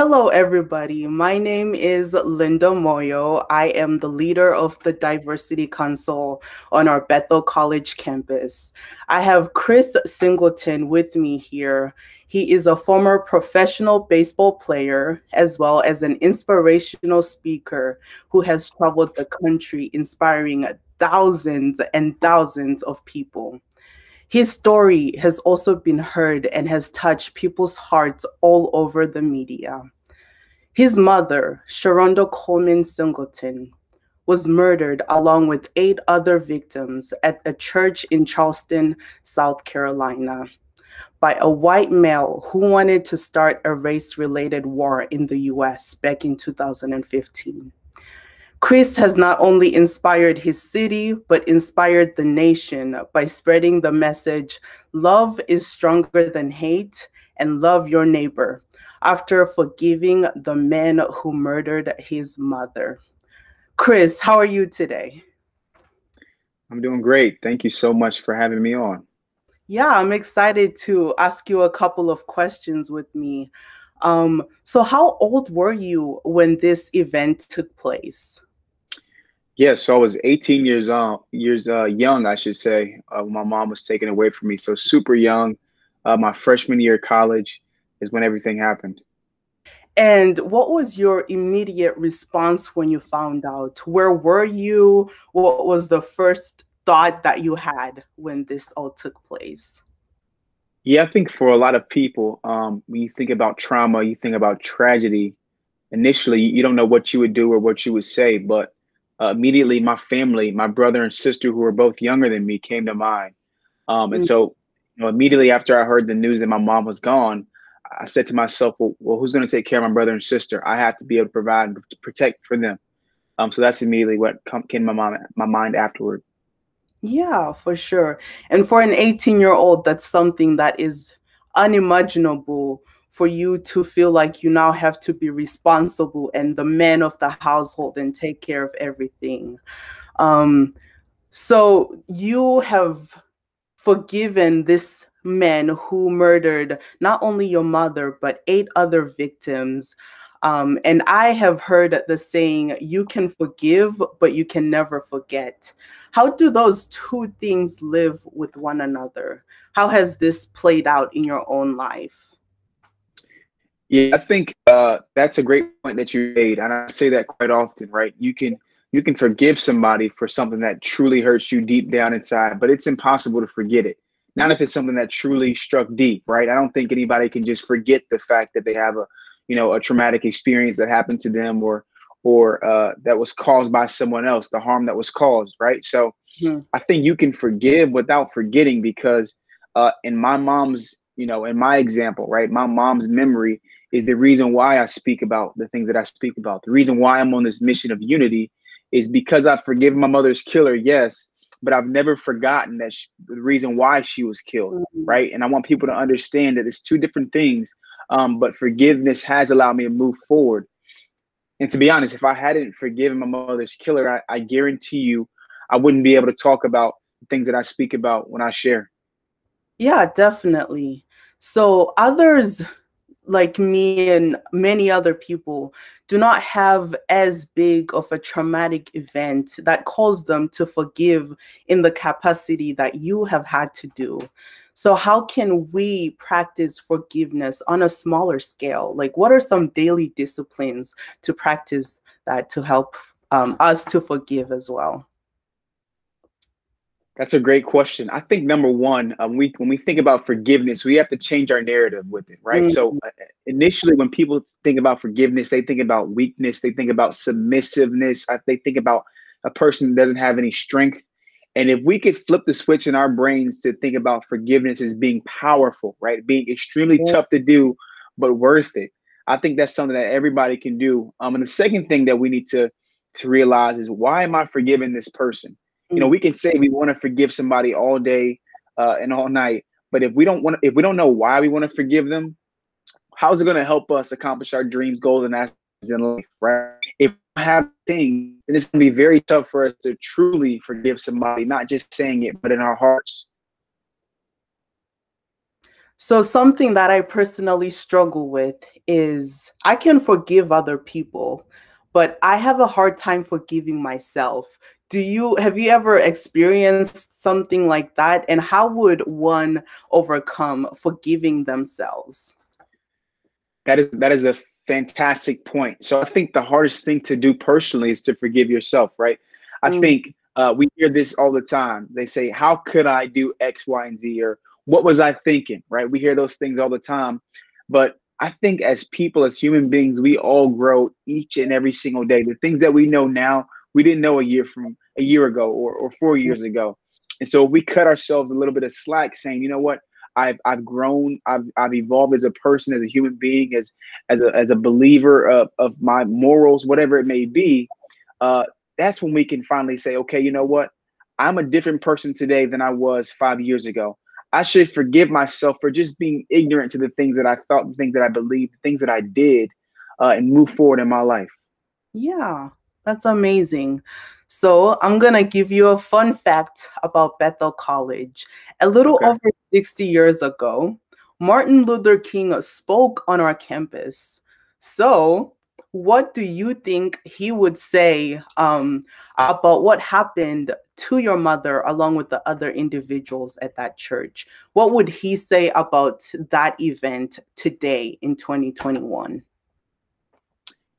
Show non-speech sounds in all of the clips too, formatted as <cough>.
Hello, everybody. My name is Linda Moyo. I am the leader of the Diversity Council on our Bethel College campus. I have Chris Singleton with me here. He is a former professional baseball player as well as an inspirational speaker who has traveled the country inspiring thousands and thousands of people. His story has also been heard and has touched people's hearts all over the media. His mother, Sharonda Coleman Singleton, was murdered along with eight other victims at a church in Charleston, South Carolina, by a white male who wanted to start a race related war in the US back in 2015. Chris has not only inspired his city, but inspired the nation by spreading the message love is stronger than hate and love your neighbor after forgiving the man who murdered his mother. Chris, how are you today? I'm doing great. Thank you so much for having me on. Yeah, I'm excited to ask you a couple of questions with me. Um, so, how old were you when this event took place? Yeah, so I was 18 years uh, years uh, young, I should say. Uh, my mom was taken away from me, so super young. Uh, my freshman year of college is when everything happened. And what was your immediate response when you found out? Where were you? What was the first thought that you had when this all took place? Yeah, I think for a lot of people, um, when you think about trauma, you think about tragedy. Initially, you don't know what you would do or what you would say, but uh, immediately my family, my brother and sister, who were both younger than me, came to mind. Um, and mm. so, you know, immediately after I heard the news that my mom was gone, I said to myself, well, well who's going to take care of my brother and sister? I have to be able to provide and protect for them. Um, so that's immediately what come, came to my, mom, my mind afterward. Yeah, for sure. And for an 18 year old, that's something that is unimaginable for you to feel like you now have to be responsible and the man of the household and take care of everything. Um, so you have forgiven this man who murdered not only your mother, but eight other victims. Um, and I have heard the saying, you can forgive, but you can never forget. How do those two things live with one another? How has this played out in your own life? Yeah, I think uh, that's a great point that you made, and I say that quite often. Right? You can you can forgive somebody for something that truly hurts you deep down inside, but it's impossible to forget it. Not if it's something that truly struck deep, right? I don't think anybody can just forget the fact that they have a, you know, a traumatic experience that happened to them, or or uh, that was caused by someone else, the harm that was caused, right? So hmm I think you can forgive without forgetting because uh, in my mom's, you know, in my example, right, my mom's memory is the reason why I speak about the things that I speak about. The reason why I'm on this mission of unity is because I've forgiven my mother's killer, yes, but I've never forgotten that she, the reason why she was killed, mm-hmm. right? And I want people to understand that it's two different things. Um, but forgiveness has allowed me to move forward. And to be honest, if I hadn't forgiven my mother's killer, I, I guarantee you I wouldn't be able to talk about the things that I speak about when I share. Yeah, definitely. So others like me and many other people do not have as big of a traumatic event that caused them to forgive in the capacity that you have had to do. So, how can we practice forgiveness on a smaller scale? Like, what are some daily disciplines to practice that to help um, us to forgive as well? That's a great question. I think number one, um, we when we think about forgiveness, we have to change our narrative with it, right? Mm-hmm. So uh, initially, when people think about forgiveness, they think about weakness, they think about submissiveness, uh, they think about a person that doesn't have any strength. And if we could flip the switch in our brains to think about forgiveness as being powerful, right, being extremely yeah. tough to do, but worth it, I think that's something that everybody can do. Um, and the second thing that we need to to realize is why am I forgiving this person? You know, mm. we can say we want to forgive somebody all day uh, and all night, but if we don't want, if we don't know why we want to forgive them, how's it going to help us accomplish our dreams, goals, and aspirations in life? Right? If we have things, then it's going to be very tough for us to truly forgive somebody, not just saying it, but in our hearts. So, something that I personally struggle with is I can forgive other people, but I have a hard time forgiving myself. Do you have you ever experienced something like that? And how would one overcome forgiving themselves? That is that is a fantastic point. So I think the hardest thing to do personally is to forgive yourself, right? I mm. think uh, we hear this all the time. They say, "How could I do X, Y, and Z?" or "What was I thinking?" Right? We hear those things all the time, but I think as people, as human beings, we all grow each and every single day. The things that we know now, we didn't know a year from a year ago or, or four mm. years ago. And so if we cut ourselves a little bit of slack, saying, you know what, I've I've grown, I've I've evolved as a person, as a human being, as as a as a believer of, of my morals, whatever it may be, uh, that's when we can finally say, okay, you know what? I'm a different person today than I was five years ago. I should forgive myself for just being ignorant to the things that I thought, the things that I believed, the things that I did, uh, and move forward in my life. Yeah, that's amazing. So I'm going to give you a fun fact about Bethel College. A little okay. over 60 years ago, Martin Luther King spoke on our campus. So what do you think he would say um, about what happened to your mother along with the other individuals at that church? What would he say about that event today in 2021?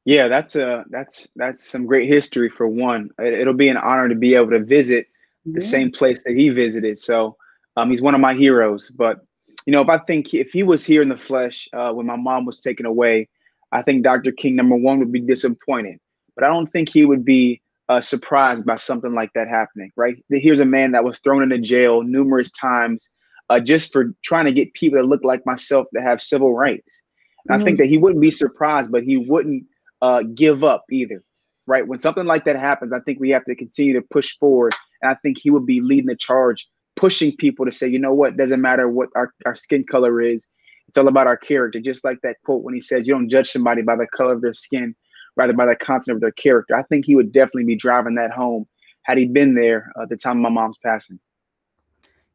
Yeah, that's a that's that's some great history for one. It, will be an honor to be able to visit the same place that he visited. So um, he's one of my heroes. But you know, if I think if he was here in the flesh uh, when my mom was taken away, I think Dr. King number one would be disappointed. But I don't think he would be uh, surprised by something like that happening. Right? Here's a man that was thrown into jail numerous times uh, just for trying to get people that look like myself to have civil rights. And mm-hmm. I think mm-hmm. that he wouldn't be surprised, but he wouldn't uh, give up either, right? When something like that happens, I think we have to continue to push forward. And I think he would be leading the charge, pushing people to say, you know what, doesn't matter what our, our skin color is. It's all about our character. Just like that quote when he says, you don't judge somebody by the color of their skin, rather by the content of their character. I think he would definitely be driving that home had he been there at the time of my mom's passing.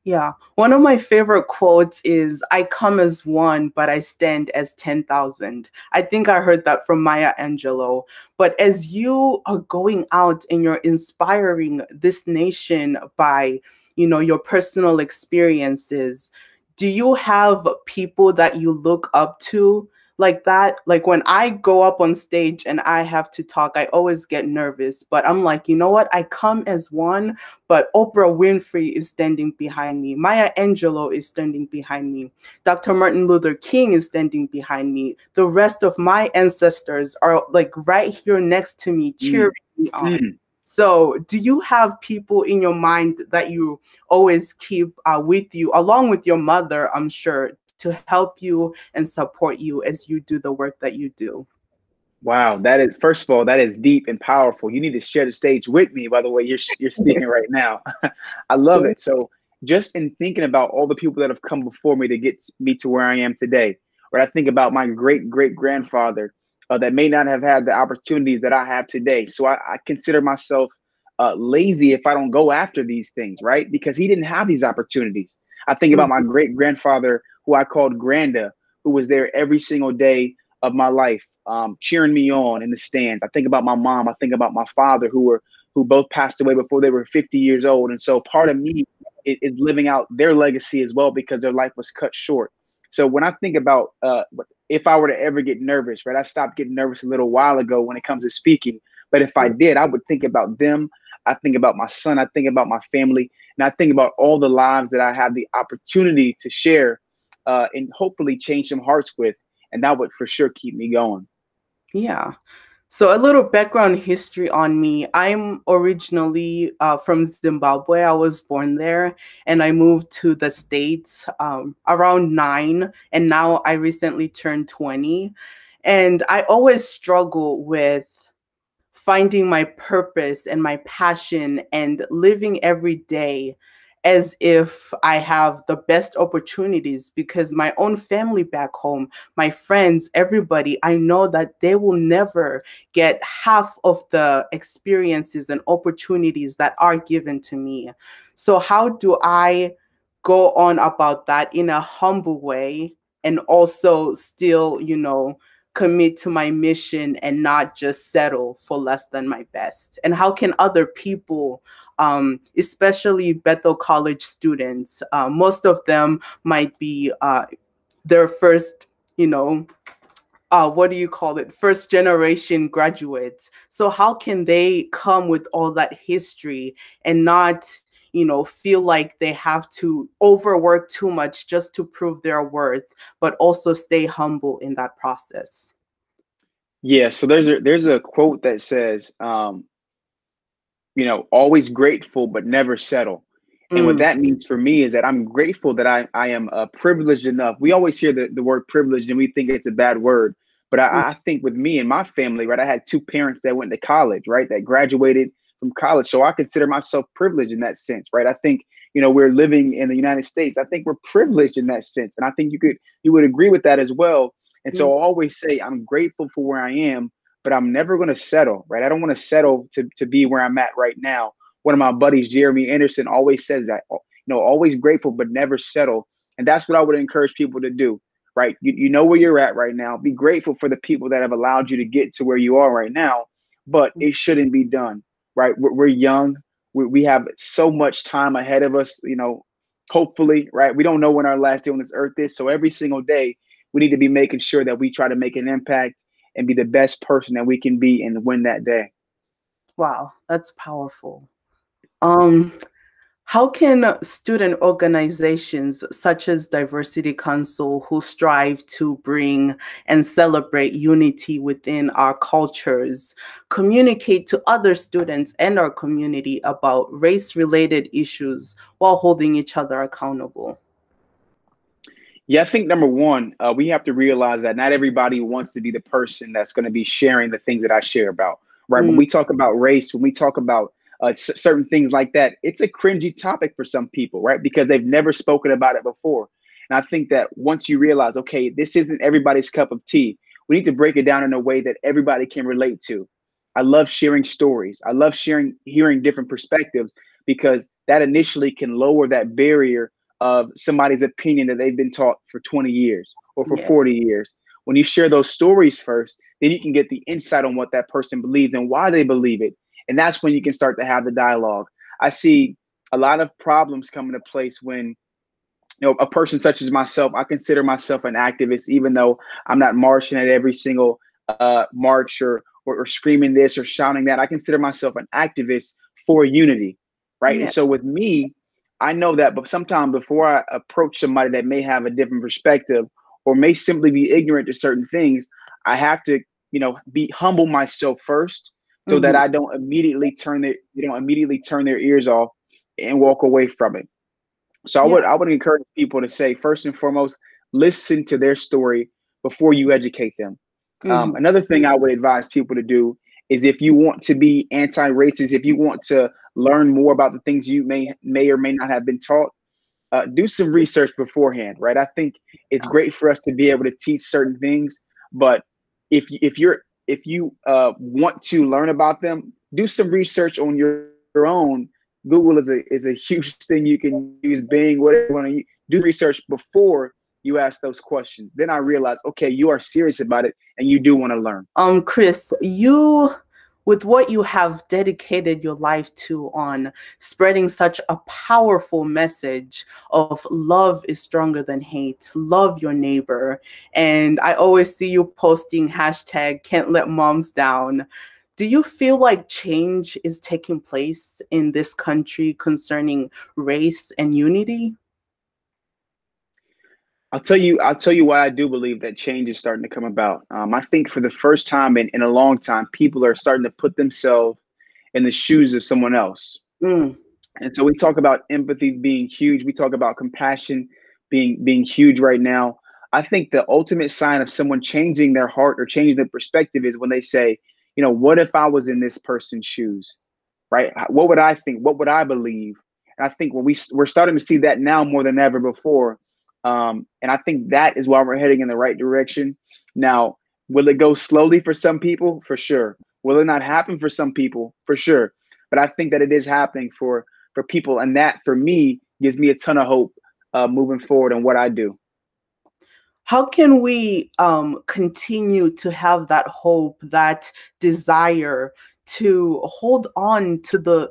Yeah. One of my favorite quotes is I come as one, but I stand as 10,000. I think I heard that from Maya Angelou. But as you are going out and you're inspiring this nation by, you know, your personal experiences, do you have people that you look up to like that like when i go up on stage and i have to talk i always get nervous but i'm like you know what i come as one but oprah winfrey is standing behind me maya angelou is standing behind me dr martin luther king is standing behind me the rest of my ancestors are like right here next to me mm. cheering mm. me on mm. So, do you have people in your mind that you always keep uh, with you, along with your mother, I'm sure, to help you and support you as you do the work that you do. Wow, that is first of all, that is deep and powerful. You need to share the stage with me. By the way, you're you're speaking right now. <laughs> I love it. So, just in thinking about all the people that have come before me to get me to where I am today, or I think about my great great grandfather uh, that may not have had the opportunities that I have today. So I, I consider myself uh, lazy if I don't go after these things, right? Because he didn't have these opportunities. I think about my mm-hmm. great grandfather who I called Granda, who was there every single day of my life, um, cheering me on in the stands. I think about my mom. I think about my father, who were who both passed away before they were 50 years old. And so part of me is, is living out their legacy as well because their life was cut short. So when I think about uh, if I were to ever get nervous, right? I stopped getting nervous a little while ago when it comes to speaking. But if I did, I would think about them. I think about my son. I think about my family. And I think about all the lives that I have the opportunity to share uh, and hopefully change some hearts with. And that would for sure keep me going. Yeah. So, a little background history on me. I'm originally uh, from Zimbabwe. I was born there and I moved to the States um, around nine. And now I recently turned 20. And I always struggle with finding my purpose and my passion and living every day as if I have the best opportunities because my own family back home, my friends, everybody, I know that they will never get half of the experiences and opportunities that are given to me. So, how do I go on about that in a humble way and also still, you know, commit to my mission and not just settle for less than my best? And how can other people, um, especially Bethel College students, uh, most of them might be uh, their first, you know, uh, what do you call it, first generation graduates. So, how can they come with all that history and not, you know, feel like they have to overwork too much just to prove their worth, but also stay humble in that process? Yeah, so there's a there's a quote that says, um, you know, always grateful but never settle. And mm. what that means for me is that I'm grateful that I, I am uh, privileged enough. We always hear the, the word privileged and we think it's a bad word. But I, mm. I think with me and my family, right, I had two parents that went to college, right, that graduated from college. So I consider myself privileged in that sense, right? I think, you know, we're living in the United States. I think we're privileged in that sense. And I think you could you would agree with that as well. And so mm. I always say I'm grateful for where I am, but I'm never gonna settle, right? I don't want to settle to, to be where I'm at right now. One of my buddies, Jeremy Anderson, always says that, you know, always grateful, but never settle. And that's what I would encourage people to do right? You, you know where you're at right now. Be grateful for the people that have allowed you to get to where you are right now, but mm. it shouldn't be done, right? We're, we're young. We, we have so much time ahead of us, you know, hopefully, right? We don't know when our last day on this earth is. So every single day, we need to be making sure that we try to make an impact and be the best person that we can be and win that day. Wow, that's powerful. Um, how can student organizations such as Diversity Council, who strive to bring and celebrate unity within our cultures, communicate to other students and our community about race related issues while holding each other accountable? Yeah, I think number one, uh, we have to realize that not everybody wants to be the person that's going to be sharing the things that I share about, right? Mm. When we talk about race, when we talk about uh, certain things like that. It's a cringy topic for some people, right? Because they've never spoken about it before. And I think that once you realize, okay, this isn't everybody's cup of tea, we need to break it down in a way that everybody can relate to. I love sharing stories. I love sharing, hearing different perspectives because that initially can lower that barrier of somebody's opinion that they've been taught for 20 years or for yeah. 40 years. When you share those stories first, then you can get the insight on what that person believes and why they believe it and that's when you can start to have the dialogue. I see a lot of problems come into place when you know a person such as myself, I consider myself an activist, even though I'm not marching at every single uh, march or, or, or screaming this or shouting that. I consider myself an activist for unity, right? Yeah. And so with me, I know that, but sometimes before I approach somebody that may have a different perspective or may simply be ignorant to certain things, I have to, you know, be humble myself first so mm-hmm. that I don't immediately turn their you know immediately turn their ears off and walk away from it. So I yeah. would I would encourage people to say first and foremost, listen to their story before you educate them. Um, mm-hmm. Um, another thing I would advise people to do is if you want to be anti-racist, if you want to learn more about the things you may may or may not have been taught, uh, do some research beforehand, right? I think it's great for us to be able to teach certain things, but if if you're if you uh, want to learn about them, do some research on your, your own. Google is a is a huge <laughs> thing you can use. Bing, whatever you want to do research before you ask those questions. Then I realized, okay, you are serious about it and you do want to learn. Um, Chris, you with what you have dedicated your life to on spreading such a powerful message of love is stronger than hate, love your neighbor. And I always see you posting hashtag can't let moms down. Do you feel like change is taking place in this country concerning race and unity? I'll tell you. I'll tell you why I do believe that change is starting to come about. Um, I think for the first time in, in a long time, people are starting to put themselves in the shoes of someone else. Mm. And so we talk about empathy being huge. We talk about compassion being being huge right now. I think the ultimate sign of someone changing their heart or changing their perspective is when they say, you know, what if I was in this person's shoes, right? What would I think? What would I believe? And I think when we we're starting to see that now more than ever before um, and I think that is why we're heading in the right direction. Now, will it go slowly for some people? For sure. Will it not happen for some people? For sure. But I think that it is happening for for people, and that for me gives me a ton of hope uh, moving forward on what I do. How can we um, continue to have that hope, that desire to hold on to the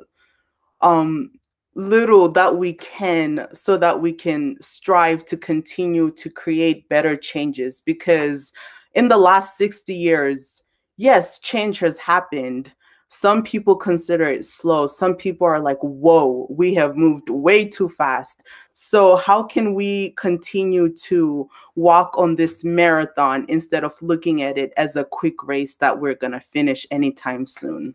um, little that we can so that we can strive to continue to create better changes? Because in the last 60 years, yes, change has happened, some people consider it slow. Some people are like, whoa, we have moved way too fast. So, how can we continue to walk on this marathon instead of looking at it as a quick race that we're going to finish anytime soon?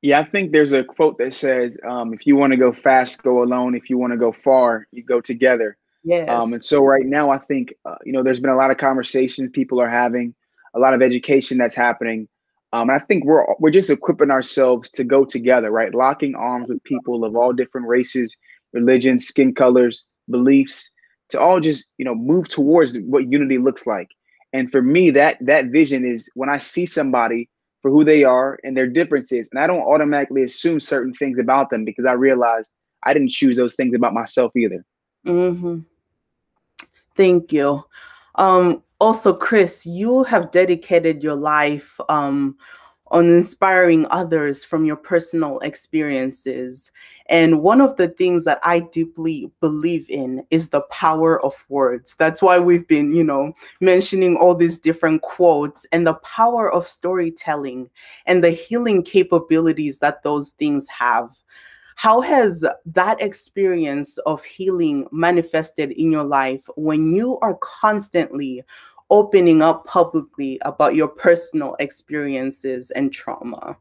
Yeah, I think there's a quote that says, um, if you want to go fast, go alone. If you want to go far, you go together. Yes. Um, and so right now, I think, uh, you know, there's been a lot of conversations people are having, a lot of education that's happening. Um, and I think we're we're just equipping ourselves to go together, right? Locking arms with people of all different races, religions, skin colors, beliefs, to all just you know move towards what unity looks like. And for me, that that vision is when I see somebody for who they are and their differences, and I don't automatically assume certain things about them because I realized I didn't choose those things about myself either. Mm-hmm. Thank you. Um, also, Chris, you have dedicated your life um, on inspiring others from your personal experiences. And one of the things that I deeply believe in is the power of words. That's why we've been, you know, mentioning all these different quotes and the power of storytelling and the healing capabilities that those things have. How has that experience of healing manifested in your life when you are constantly opening up publicly about your personal experiences and trauma?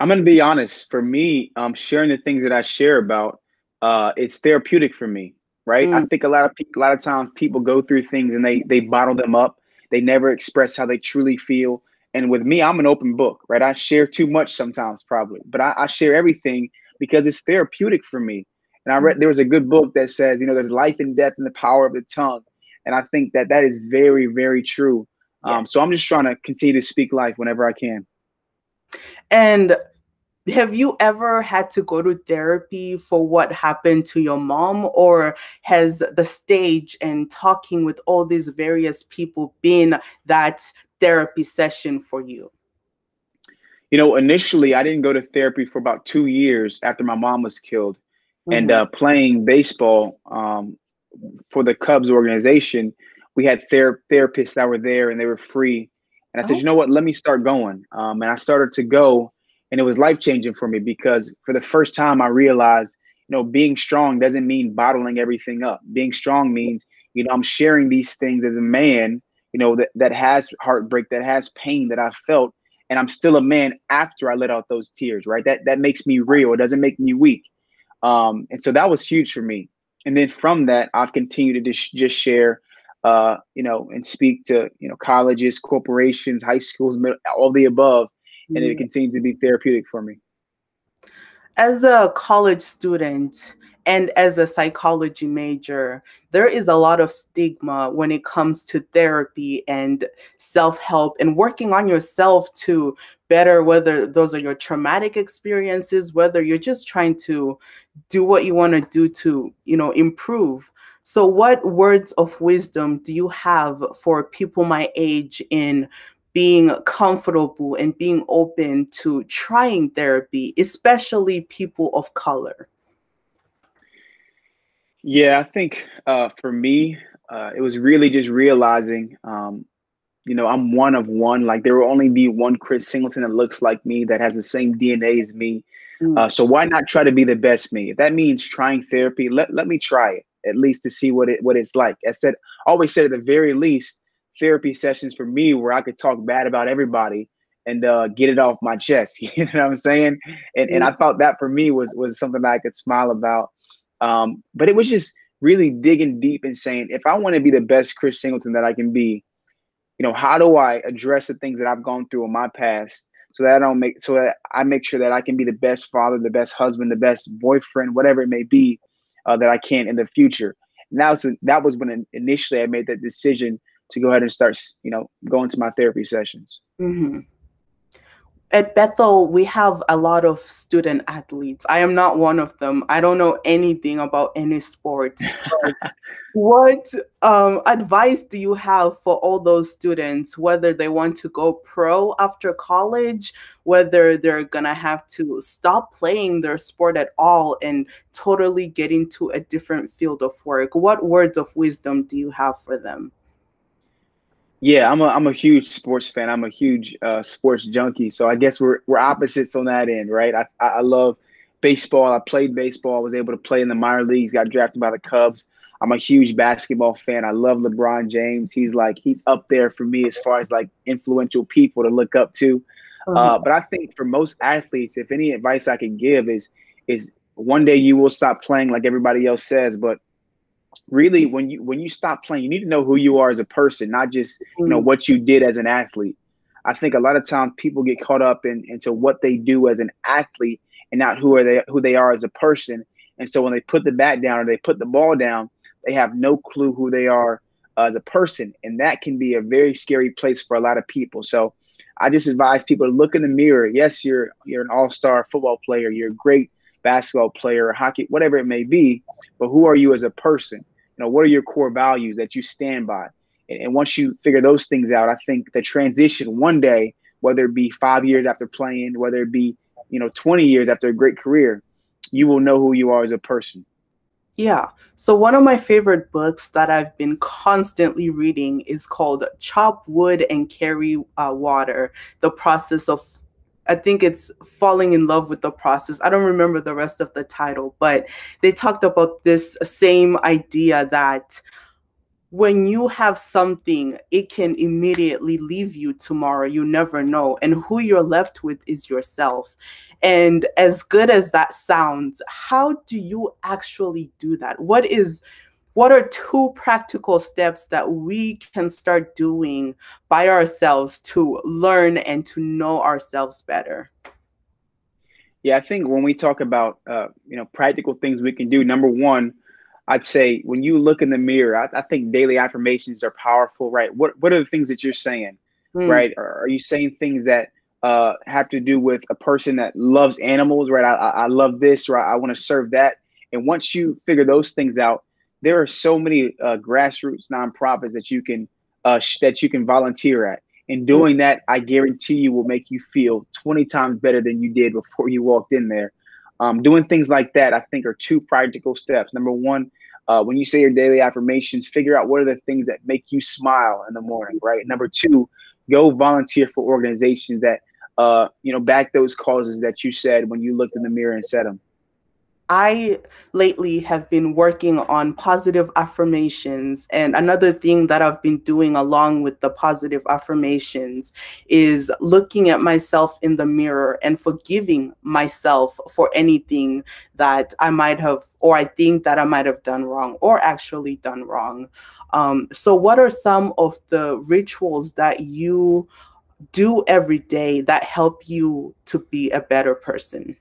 I'm going to be honest. For me, um, sharing the things that I share about, uh, it's therapeutic for me, right? Mm. I think a lot of people, a lot of times people go through things and they they bottle them up. They never express how they truly feel. And with me, I'm an open book, right? I share too much sometimes, probably, but I, I share everything because it's therapeutic for me. And I read there was a good book that says, you know, there's life and death in the power of the tongue, and I think that that is very, very true. Um, so I'm just trying to continue to speak life whenever I can. And have you ever had to go to therapy for what happened to your mom or has the stage and talking with all these various people been that therapy session for you? You know, initially I didn't go to therapy for about two years after my mom was killed. Mm-hmm. And uh, playing baseball um, for the Cubs organization, we had ther- therapists that were there and they were free. And I oh. said, you know what, let me start going. Um, and I started to go, and it was life changing for me because for the first time I realized, you know, being strong doesn't mean bottling everything up. Being strong means, you know, I'm sharing these things as a man you know, that, that has heartbreak, that has pain that I felt. And I'm still a man after I let out those tears, right? That that makes me real. It doesn't make me weak. Um, and so that was huge for me. And then from that, I've continued to just, just share, uh, you know, and speak to, you know, colleges, corporations, high schools, all the above. And mm-hmm. it continues to be therapeutic for me. As a college student, and as a psychology major, there is a lot of stigma when it comes to therapy and self help and working on yourself to better whether those are your traumatic experiences, whether you're just trying to do what you want to do to, you know, improve. So, what words of wisdom do you have for people my age in being comfortable and being open to trying therapy, especially people of color? Yeah, I think uh, for me, uh, it was really just realizing, um, you know, I'm one of one. Like there will only be one Chris Singleton that looks like me, that has the same DNA as me. Mm. Uh, so why not try to be the best me? If that means trying therapy, let, let me try it at least to see what it what it's like. I said, always said at the very least, therapy sessions for me where I could talk bad about everybody and uh, get it off my chest. <laughs> You know what I'm saying? And and I thought that for me was was something that I could smile about. Um, but it was just really digging deep and saying, if I want to be the best Chris Singleton that I can be, you know, how do I address the things that I've gone through in my past so that I don't make so that I make sure that I can be the best father, the best husband, the best boyfriend, whatever it may be, uh, that I can in the future. Now, so that was when initially I made that decision to go ahead and start, you know, going to my therapy sessions. Mm-hmm. At Bethel, we have a lot of student athletes. I am not one of them. I don't know anything about any sport. <laughs> what um, advice do you have for all those students, whether they want to go pro after college, whether they're going to have to stop playing their sport at all and totally get into a different field of work? What words of wisdom do you have for them? Yeah, I'm a I'm a huge sports fan. I'm a huge uh, sports junkie. So I guess we're we're opposites on that end, right? I I love baseball. I played baseball. I was able to play in the minor leagues. Got drafted by the Cubs. I'm a huge basketball fan. I love LeBron James. He's like he's up there for me as far as like influential people to look up to. Uh-huh. Uh, but I think for most athletes, if any advice I can give is is one day you will stop playing like everybody else says, but really when you when you stop playing you need to know who you are as a person not just you know mm. what you did as an athlete. I think a lot of times people get caught up in into what they do as an athlete and not who are they who they are as a person. And so when they put the bat down or they put the ball down they have no clue who they are uh, as a person. And that can be a very scary place for a lot of people. So i just advise people to look in the mirror. Yes you're you're an all-star football player. You're a great basketball player, or hockey, whatever it may be, but who are you as a person? You know, what are your core values that you stand by? And, and once you figure those things out, I think the transition one day, whether it be five years after playing, whether it be, you know, 20 years after a great career, you will know who you are as a person. Yeah. So one of my favorite books that I've been constantly reading is called Chop Wood and Carry uh, Water The Process of I think it's falling in love with the process. I don't remember the rest of the title, but they talked about this same idea that when you have something, it can immediately leave you tomorrow. You never know. And who you're left with is yourself. And as good as that sounds, how do you actually do that? What is what are two practical steps that we can start doing by ourselves to learn and to know ourselves better? Yeah, I think when we talk about uh, you know practical things we can do, number one, I'd say when you look in the mirror, I, I think daily affirmations are powerful, right? What what are the things that you're saying, mm. right? Are, are, you saying things that uh, have to do with a person that loves animals, right? I, I love this, right? I want to serve that. And once you figure those things out, there are so many uh, grassroots nonprofits that you can uh, sh- that you can volunteer at. And doing that, I guarantee you will make you feel 20 times better than you did before you walked in there. Um, doing things like that, I think, are two practical steps. Number one, uh, when you say your daily affirmations, figure out what are the things that make you smile in the morning, right? Number two, go volunteer for organizations that, uh, you know, back those causes that you said when you looked in the mirror and said them. I lately have been working on positive affirmations. And another thing that I've been doing along with the positive affirmations is looking at myself in the mirror and forgiving myself for anything that I might have, or I think that I might have done wrong, or actually done wrong. Um, so, what are some of the rituals that you do every day that help you to be a better person?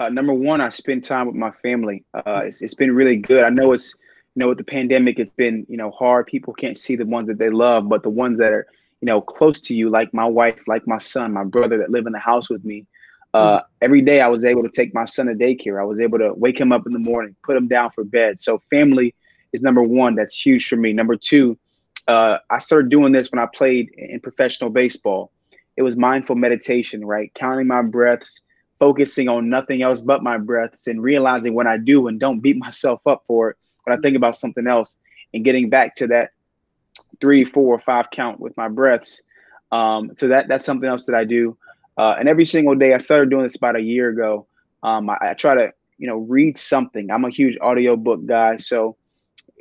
Uh, number one, I spend time with my family. Uh, it's, it's been really good. I know it's, you know, with the pandemic, it's been, you know, hard. People can't see the ones that they love, but the ones that are, you know, close to you, like my wife, like my son, my brother that live in the house with me. Uh, mm-hmm. every day I was able to take my son to daycare. I was able to wake him up in the morning, put him down for bed. So family is number one. That's huge for me. Number two, uh, I started doing this when I played in professional baseball. It was mindful meditation, right? Counting my breaths, focusing on nothing else but my breaths and realizing what I do and don't beat myself up for it. When I think about something else and getting back to that three, four, five count with my breaths. Um, so that that's something else that I do. Uh, and every single day, I started doing this about a year ago. Um, I, I, try to, you know, read something. I'm a huge audiobook guy. So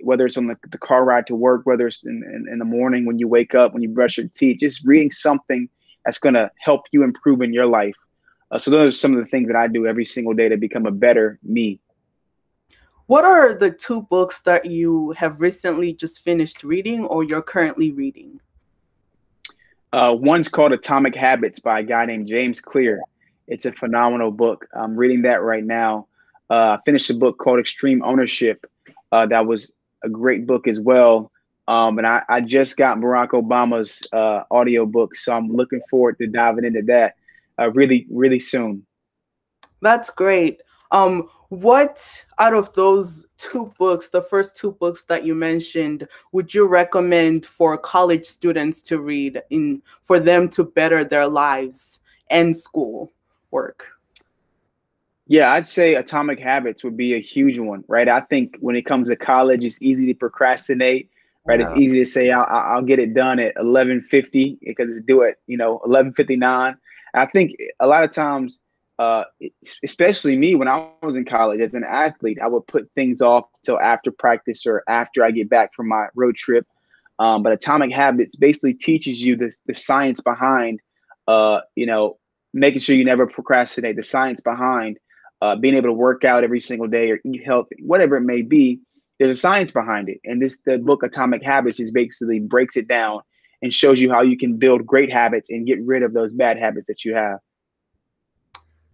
whether it's on the, the car ride to work, whether it's in, in, in the morning when you wake up, when you brush your teeth, just reading something that's going to help you improve in your life. Uh, so those are some of the things that I do every single day to become a better me. What are the two books that you have recently just finished reading or you're currently reading? Uh, one's called Atomic Habits by a guy named James Clear. It's a phenomenal book. I'm reading that right now. Uh, I finished a book called Extreme Ownership. Uh, that was a great book as well. Um, and I, I just got Barack Obama's uh, audio book, so I'm looking forward to diving into that uh, really, really soon. That's great. Um, what out of those two books, the first two books that you mentioned, would you recommend for college students to read in for them to better their lives and school work? Yeah, I'd say Atomic Habits would be a huge one, right? I think when it comes to college, it's easy to procrastinate, right? Yeah. It's easy to say I'll, I'll get it done at 11:50 because it's due at you know 11:59. I think a lot of times, uh, especially me when I was in college as an athlete, I would put things off till after practice or after I get back from my road trip. Um, but Atomic Habits basically teaches you the the science behind, uh, you know, making sure you never procrastinate. The science behind uh, being able to work out every single day or eat healthy, whatever it may be, there's a science behind it. And this the book Atomic Habits just basically breaks it down and shows you how you can build great habits and get rid of those bad habits that you have.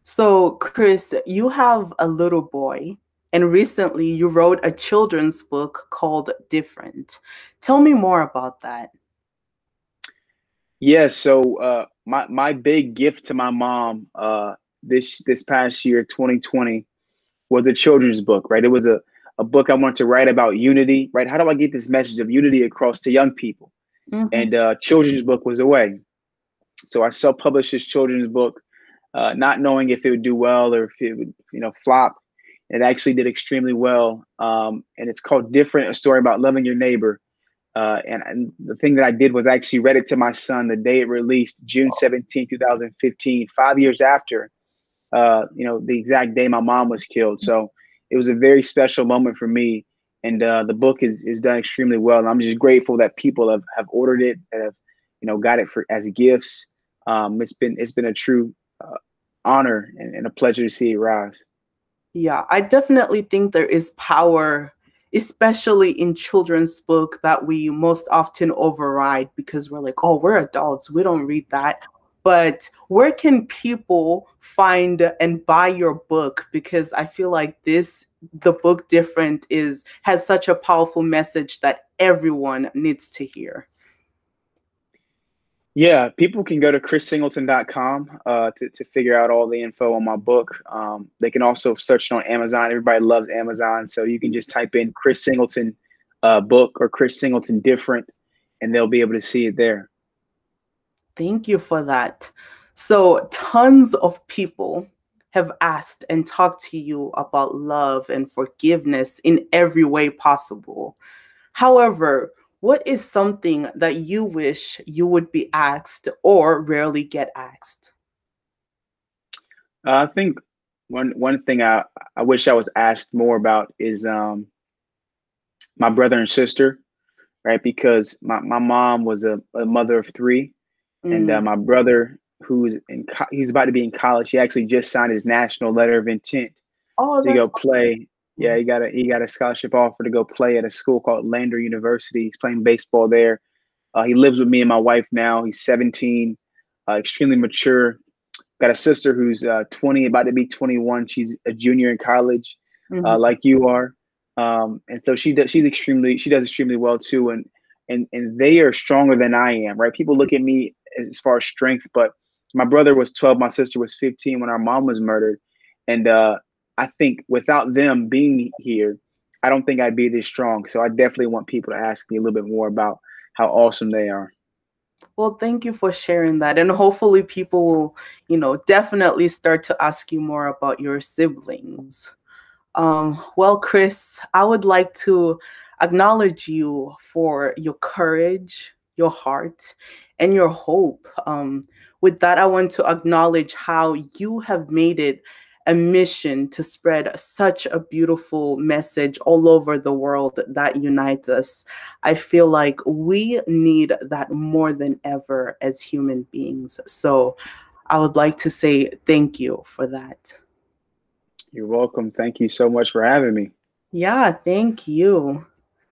So, Chris, you have a little boy, and recently you wrote a children's book called Different. Tell me more about that. Yeah, so uh, my my big gift to my mom uh, this this past year, 2020, was a children's book, right? It was a, a book I wanted to write about unity, right? How do I get this message of unity across to young people? Mm-hmm. And uh, children's book was a way. So I self-published this children's book, uh, not knowing if it would do well or if it would, you know, flop. It actually did extremely well, um, and it's called "Different: A Story About Loving Your Neighbor." Uh, and, and, the thing that I did was I actually read it to my son the day it released, June 17, 2015, five years after uh, you know, the exact day my mom was killed. So it was a very special moment for me. And uh, the book is is done extremely well. And I'm just grateful that people have, have ordered it, and have, you know, got it for as gifts. Um, it's been it's been a true uh, honor and, and a pleasure to see it rise. Yeah, I definitely think there is power especially in children's book that we most often override because we're like oh we're adults we don't read that but where can people find and buy your book because i feel like this the book different is has such a powerful message that everyone needs to hear. Yeah people can go to chrissingleton.com uh, to, to figure out all the info on my book. Um, they can also search it on amazon. Everybody loves amazon so you can just type in chris singleton uh, book or chris singleton different and they'll be able to see it there. Thank you for that. So, tons of people have asked and talked to you about love and forgiveness in every way possible. However, what is something that you wish you would be asked or rarely get asked? Uh, I think one one thing I, I wish I was asked more about is um, my brother and sister, right? Because my, my mom was a, a mother of three Mm. And uh, mm-hmm. my brother, who's in, co- he's about to be in college, he actually just signed his national letter of intent oh, to go play. Yeah, he got a he got a scholarship offer to go play at a school called Lander University. He's playing baseball there. Uh, he lives with me and my wife now. He's 17, uh, extremely mature. Got a sister who's uh, 20, about to be 21. She's a junior in college, uh, mm-hmm. like you are. Um, and so she does. She's extremely. She does extremely well too. And and and they are stronger than I am. Right? People look at me as far as strength. But my brother was 12, my sister was 15 when our mom was murdered. And uh, I think without them being here, I don't think I'd be this strong. So I definitely want people to ask me a little bit more about how awesome they are. Well, thank you for sharing that. And hopefully people will, you know, definitely start to ask you more about your siblings. Um, well, Chris, I would like to acknowledge you for your courage, your heart, and your hope. Um, with that, I want to acknowledge how you have made it a mission to spread such a beautiful message all over the world that unites us. I feel like we need that more than ever as human beings. So I would like to say thank you for that. You're welcome. Thank you so much for having me. Yeah, thank you.